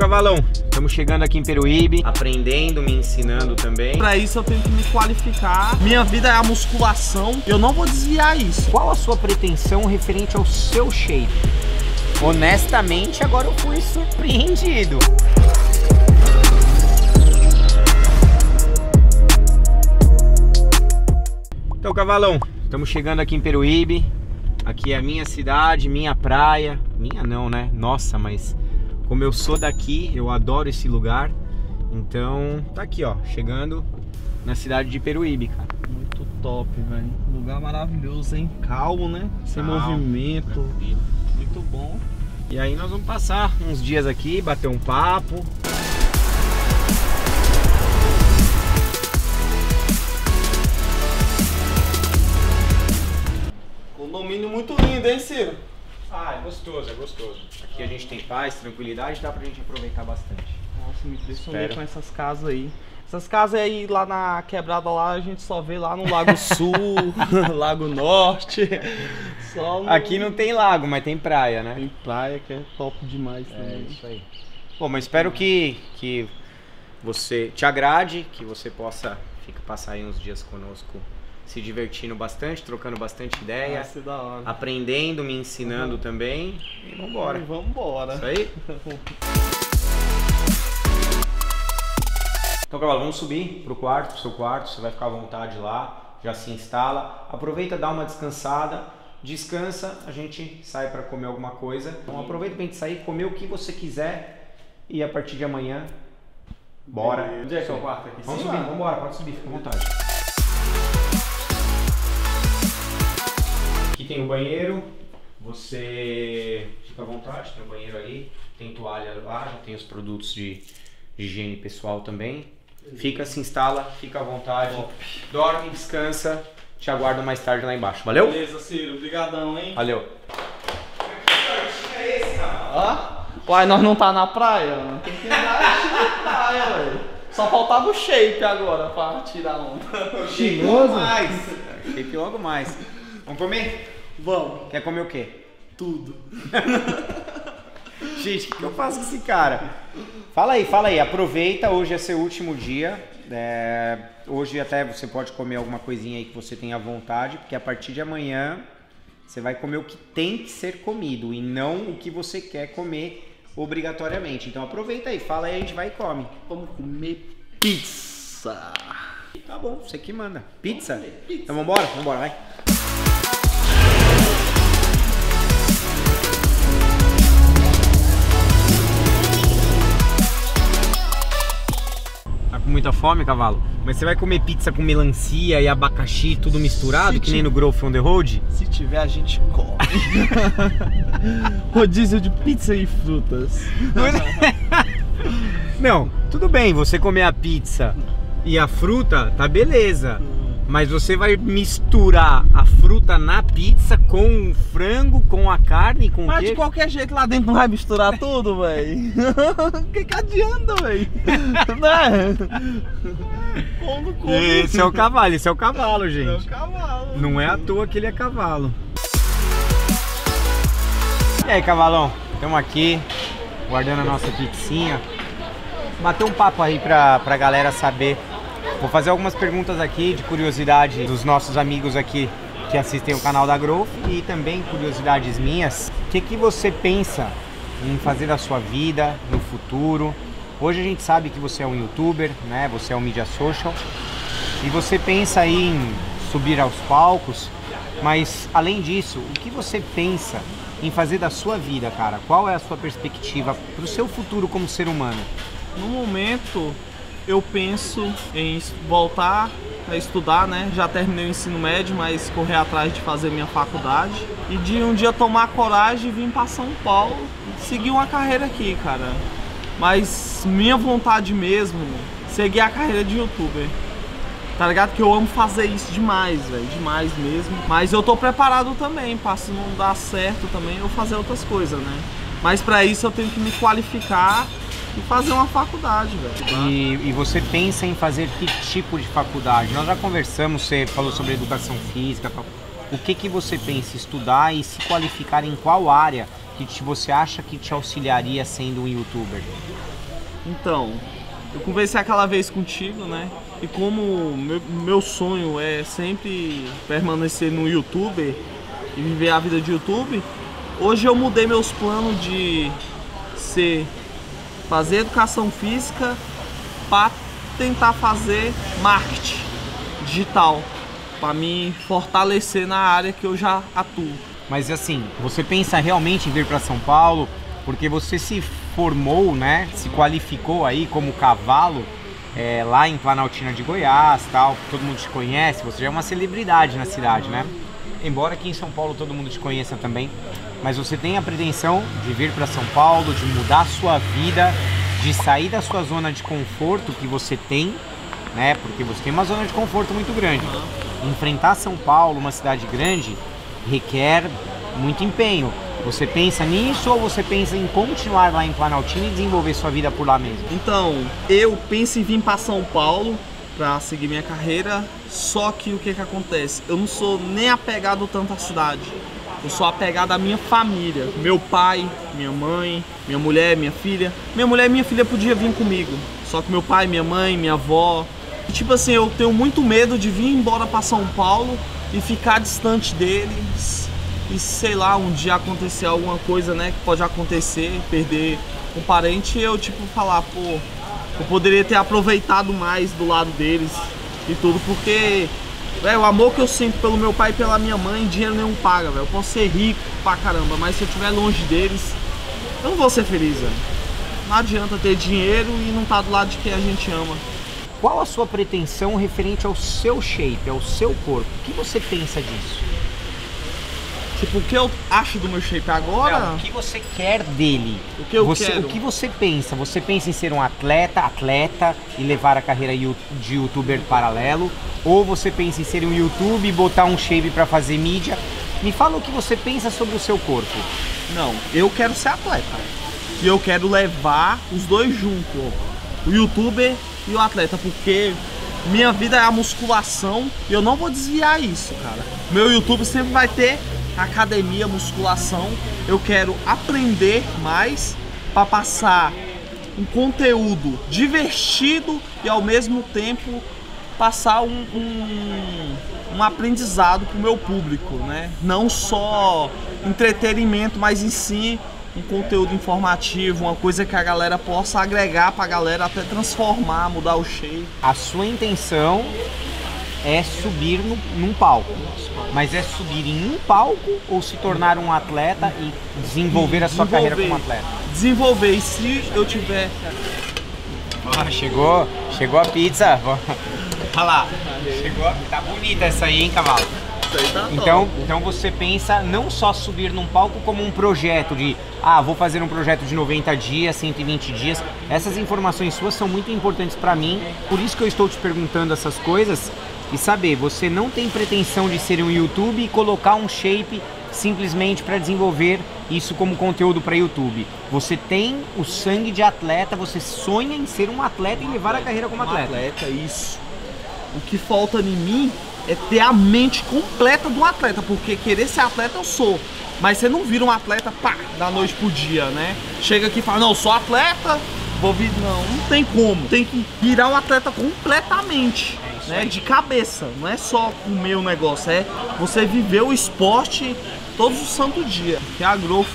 Cavalão, estamos chegando aqui em Peruíbe, aprendendo, me ensinando também. Pra isso eu tenho que me qualificar. Minha vida é a musculação. Eu não vou desviar isso. Qual a sua pretensão referente ao seu shape? Honestamente, agora eu fui surpreendido. Então, Cavalão, estamos chegando aqui em Peruíbe. Aqui é a minha cidade, minha praia. Minha não, né? Nossa, mas como eu sou daqui, eu adoro esse lugar. Então, tá aqui, ó, chegando na cidade de Peruíbe, cara. Muito top, velho. Lugar maravilhoso, hein? Calmo, né? Sem Calmo, movimento. tranquilo. Muito bom. E aí nós vamos passar uns dias aqui, bater um papo. Condomínio muito lindo, hein, Ciro? Ah, é gostoso, é gostoso. Aqui a gente tem paz, tranquilidade, dá pra gente aproveitar bastante. Nossa, me impressionei Espero. com essas casas aí. Essas casas aí lá na quebrada lá, a gente só vê lá no Lago Sul, Lago Norte. Só no... Aqui não tem lago, mas tem praia, né? tem praia que é top demais É também. isso aí. Bom, mas espero que, que você te agrade, que você possa ficar, passar aí uns dias conosco se divertindo bastante, trocando bastante ideia, Vai ser da hora. aprendendo, me ensinando também. E vambora. E vambora. Isso aí? Então, Cavalo, vamos subir pro quarto, pro seu quarto, você vai ficar à vontade lá, já se instala. Aproveita, dá uma descansada, descansa, a gente sai para comer alguma coisa. Então aproveita pra gente sair, comer o que você quiser e a partir de amanhã, bora. Onde é que é o quarto aqui? Vamos Sim, subir, vamos embora, pode subir, fica à vontade. Aqui tem o banheiro, você fica à vontade, tem o banheiro ali, tem toalha lá, já tem os produtos de, de higiene pessoal também. Fica, se instala, fica à vontade, dorme, descansa, te aguardo mais tarde lá embaixo, valeu? Beleza, Ciro. Obrigadão, hein? Valeu. Ó. Uai, nós não tá na praia? mano. Tem que andar na praia, velho. Só faltava o shape agora pra tirar onda. Shape logo mais. Shape logo mais. Vamos comer? Vamos. Quer comer o quê? Tudo. Gente, o que eu faço com esse cara? Fala aí, fala aí. Aproveita, hoje é seu último dia. É, hoje até você pode comer alguma coisinha aí que você tenha vontade, porque a partir de amanhã você vai comer o que tem que ser comido e não o que você quer comer obrigatoriamente. Então aproveita aí, fala aí, a gente vai e come. Vamos comer pizza. Tá bom, você que manda. Pizza? Pizza. Então vambora? Vambora, vai. Com muita fome, cavalo? Mas você vai comer pizza com melancia e abacaxi, tudo misturado, Se que nem no Growth on the Road? Se tiver, a gente come. Rodízio de pizza e frutas. Não, tudo bem, você comer a pizza e a fruta, tá beleza. Mas você vai misturar a fruta na pizza com o frango, com a carne, com o Mas de qualquer jeito lá dentro não vai misturar tudo, velho. O que, que adianta, velho? né? Como, como? Esse é o cavalo, esse é o cavalo, É o gente. cavalo. Não é à toa que ele é cavalo. E aí, cavalão? Estamos aqui, guardando a nossa pizzinha. Bater um papo aí pra, pra galera saber. Vou fazer algumas perguntas aqui de curiosidade dos nossos amigos aqui que assistem o canal da Growth e também curiosidades minhas. O que, que você pensa em fazer da sua vida no futuro? Hoje a gente sabe que você é um youtuber, né? Você é um media social e você pensa aí em subir aos palcos, mas além disso, o que você pensa em fazer da sua vida, cara? Qual é a sua perspectiva para o seu futuro como ser humano? No momento, eu penso em voltar a estudar, né? Já terminei o ensino médio, mas correr atrás de fazer minha faculdade. E de um dia tomar coragem e vir para São Paulo seguir uma carreira aqui, cara. Mas minha vontade mesmo, seguir a carreira de youtuber. Tá ligado? Que eu amo fazer isso demais, velho. Demais mesmo. Mas eu tô preparado também, pra se não dar certo também, eu fazer outras coisas, né? Mas pra isso eu tenho que me qualificar e fazer uma faculdade, velho. E, e você pensa em fazer que tipo de faculdade? Nós já conversamos, você falou sobre educação física, tal. O que que você pensa em estudar e se qualificar em qual área que te- você acha que te auxiliaria sendo um youtuber? Então, eu conversei aquela vez contigo, né? E como meu, meu sonho é sempre permanecer no YouTube e viver a vida de YouTube, hoje eu mudei meus planos de ser fazer educação física para tentar fazer marketing digital para me fortalecer na área que eu já atuo. Mas assim, você pensa realmente em vir para São Paulo porque você se formou, né? Se qualificou aí como cavalo é, lá em Planaltina de Goiás, tal. Todo mundo te conhece. Você já é uma celebridade na cidade, né? Embora aqui em São Paulo todo mundo te conheça também, mas você tem a pretensão de vir para São Paulo, de mudar a sua vida, de sair da sua zona de conforto que você tem, né? Porque você tem uma zona de conforto muito grande. Enfrentar São Paulo, uma cidade grande, requer muito empenho. Você pensa nisso ou você pensa em continuar lá em Planaltina e desenvolver sua vida por lá mesmo? Então, eu penso em vir para São Paulo para seguir minha carreira, só que o que que acontece? Eu não sou nem apegado tanto à cidade. Eu sou apegado à minha família, meu pai, minha mãe, minha mulher, minha filha. Minha mulher e minha filha podia vir comigo, só que meu pai, minha mãe, minha avó. E, tipo assim, eu tenho muito medo de vir embora para São Paulo e ficar distante deles e sei lá, um dia acontecer alguma coisa, né, que pode acontecer, perder um parente, eu tipo falar, pô, eu poderia ter aproveitado mais do lado deles e tudo, porque velho, o amor que eu sinto pelo meu pai e pela minha mãe, dinheiro nenhum paga, velho. Eu posso ser rico pra caramba, mas se eu estiver longe deles, eu não vou ser feliz, velho. Não adianta ter dinheiro e não estar do lado de quem a gente ama. Qual a sua pretensão referente ao seu shape, ao seu corpo? O que você pensa disso? Tipo, o que eu acho do meu shape agora? Não, o que você quer dele? O que eu você, quero? O que você pensa? Você pensa em ser um atleta, atleta e levar a carreira de youtuber paralelo? Ou você pensa em ser um YouTube e botar um shape pra fazer mídia? Me fala o que você pensa sobre o seu corpo. Não, eu quero ser atleta. E eu quero levar os dois juntos, o youtuber e o atleta, porque minha vida é a musculação e eu não vou desviar isso, cara. Meu YouTube sempre vai ter academia, musculação. Eu quero aprender mais para passar um conteúdo divertido e ao mesmo tempo passar um, um, um aprendizado pro meu público, né? Não só entretenimento, mas em si um conteúdo informativo, uma coisa que a galera possa agregar pra galera até transformar, mudar o shape. A sua intenção é subir no, num palco. Mas é subir em um palco ou se tornar um atleta e desenvolver a sua carreira como atleta? Desenvolver. E se eu tiver. Ah, chegou, chegou a pizza. Olha lá, chegou. Tá bonita essa aí, hein, cavalo? Tá Então, então você pensa não só subir num palco como um projeto de, ah, vou fazer um projeto de 90 dias, 120 dias. Essas informações suas são muito importantes para mim, por isso que eu estou te perguntando essas coisas e saber, você não tem pretensão de ser um YouTube e colocar um shape simplesmente para desenvolver isso como conteúdo para YouTube. Você tem o sangue de atleta, você sonha em ser um atleta e levar a carreira como Um atleta. atleta, isso. O que falta em mim é ter a mente completa do atleta, porque querer ser atleta eu sou. Mas você não vira um atleta, pá, da noite pro dia, né? Chega aqui e fala, não, sou atleta, vou vir. Não, não tem como. Tem que virar um atleta completamente. Né, de cabeça, não é só comer o negócio, é você viver o esporte todos os santos dias. Que a Growth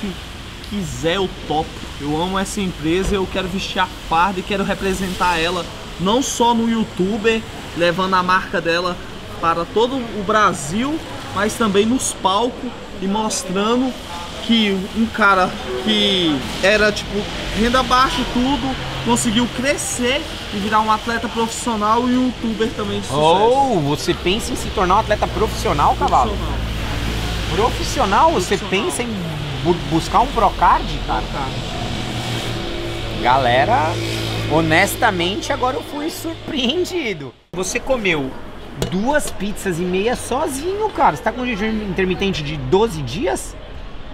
quiser eu topo. Eu amo essa empresa, eu quero vestir a farda e quero representar ela não só no YouTube, levando a marca dela para todo o Brasil, mas também nos palcos e mostrando que um cara que era tipo renda baixa e tudo, conseguiu crescer e virar um atleta profissional e um youtuber também de sucesso. Ou você pensa em se tornar um atleta profissional, cavalo? Profissional. Profissional, você Profissional. pensa em bu- buscar um Procard, cara? Cara, Galera, honestamente, agora eu fui surpreendido. Você comeu duas pizzas e meia sozinho, cara. Você tá com jejum intermitente de 12 dias?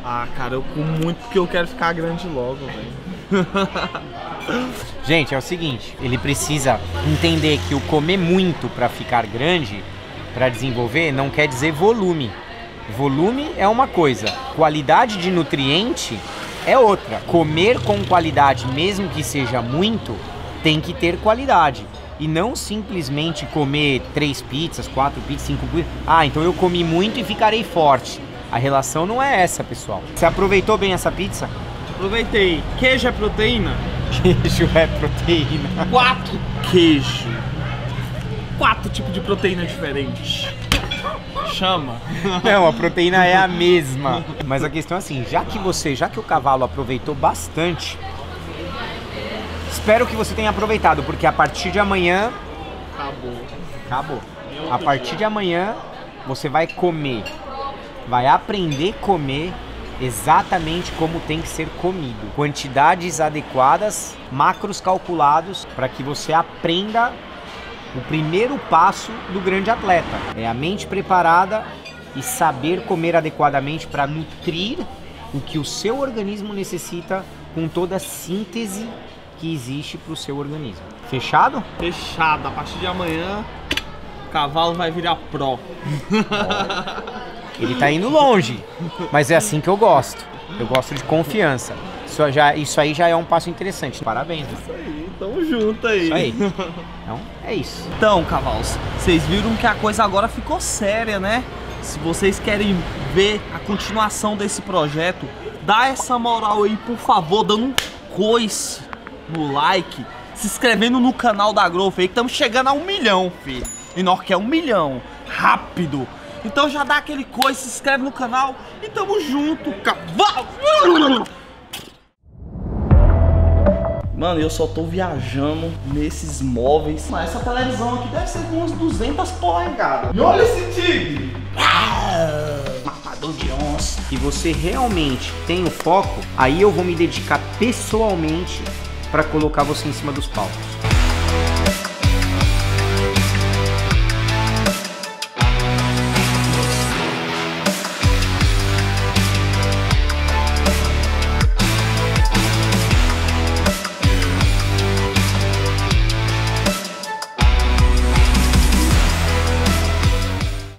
Ah, cara, eu como muito porque eu quero ficar grande logo, velho. Gente, é o seguinte, ele precisa entender que o comer muito pra ficar grande, pra desenvolver, não quer dizer volume. Volume é uma coisa, qualidade de nutriente é outra. Comer com qualidade, mesmo que seja muito, tem que ter qualidade. E não simplesmente comer três pizzas, quatro pizzas, cinco pizzas. Ah, então eu comi muito e ficarei forte. A relação não é essa, pessoal. Você aproveitou bem essa pizza? Aproveitei. Queijo é proteína? Queijo é proteína. Quatro queijo. Quatro tipos de proteína diferentes. Chama. Não, a proteína é a mesma. Mas a questão é assim, já que você, já que o cavalo aproveitou bastante, espero que você tenha aproveitado, porque a partir de amanhã Acabou. acabou. A partir de amanhã você vai comer, vai aprender a comer exatamente como tem que ser comido. Quantidades adequadas, macros calculados para que você aprenda o primeiro passo do grande atleta. É a mente preparada e saber comer adequadamente para nutrir o que o seu organismo necessita com toda a síntese que existe para o seu organismo. Fechado? Fechado. A partir de amanhã, o cavalo vai virar pro. Ele tá indo longe, mas é assim que eu gosto. Eu gosto de confiança. Isso, já, isso aí já é um passo interessante. Parabéns. né? Isso aí, tamo junto aí. Isso aí. Então, é isso. Então, cavalos, vocês viram que a coisa agora ficou séria, né? Se vocês querem ver a continuação desse projeto, dá essa moral aí, por favor, dando um coice no like, se inscrevendo no canal da Growth aí, que estamos chegando a um milhão, filho. E nós quer um milhão, rápido. Então já dá aquele coice, se inscreve no canal e tamo junto, cavalo! Mano, eu só tô viajando nesses móveis. Mas essa televisão aqui deve ser de umas 200 polegadas. E olha esse tigre! Ah, matador de onça. Se você realmente tem o foco, aí eu vou me dedicar pessoalmente para colocar você em cima dos palcos.